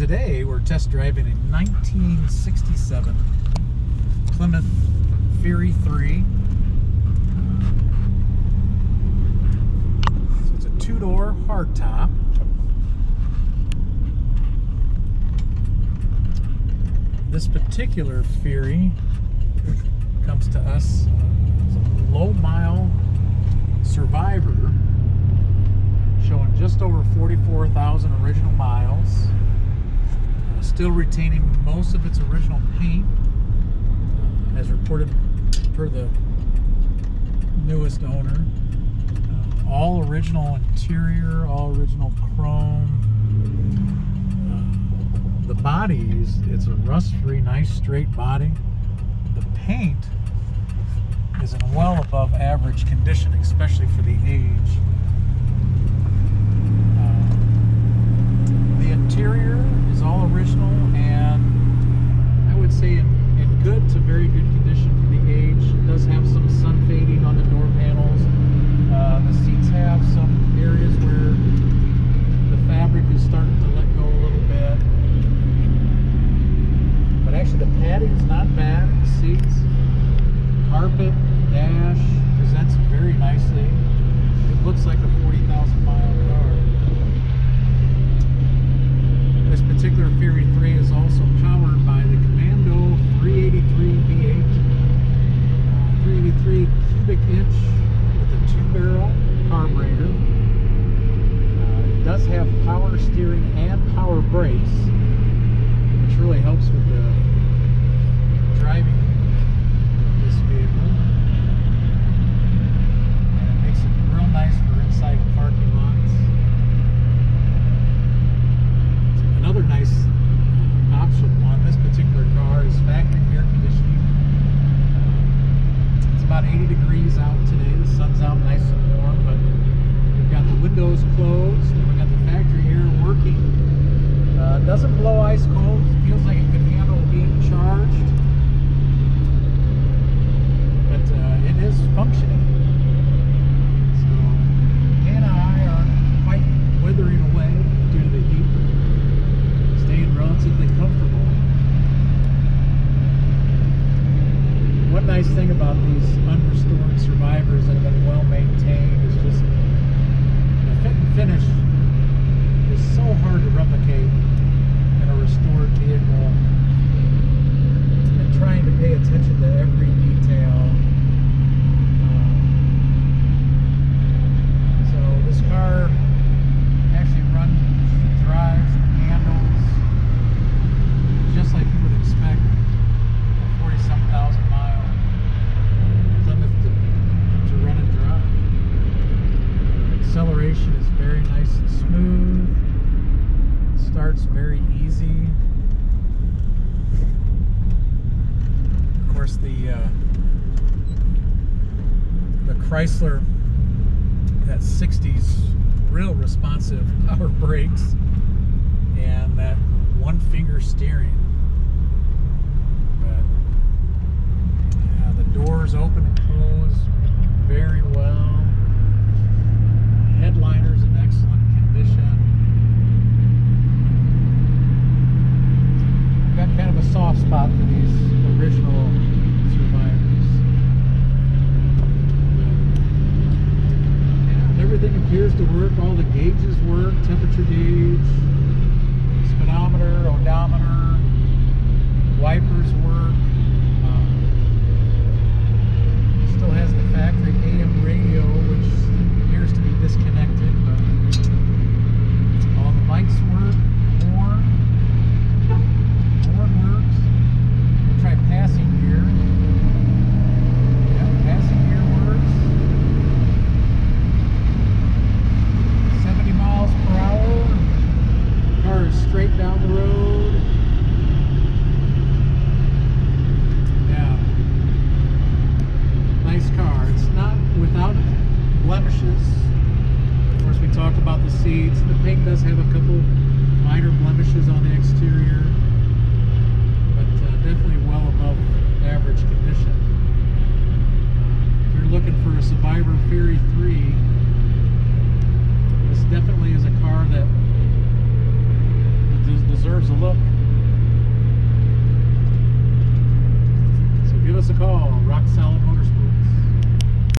today we're test driving a 1967 Plymouth Fury 3. So it's a two-door hardtop. This particular Fury comes to us as a low-mile survivor showing just over 44,000 original miles still retaining most of its original paint uh, as reported per the newest owner. Uh, all original interior, all original chrome. Uh, the body is it's a rust-free, nice straight body. The paint is in well above average condition, especially for the age. Uh, the interior is all original. looks like closed. starts very easy. Of course, the uh, the Chrysler that 60s real responsive power brakes and that one finger steering. But the doors open and close very seats. The paint does have a couple minor blemishes on it.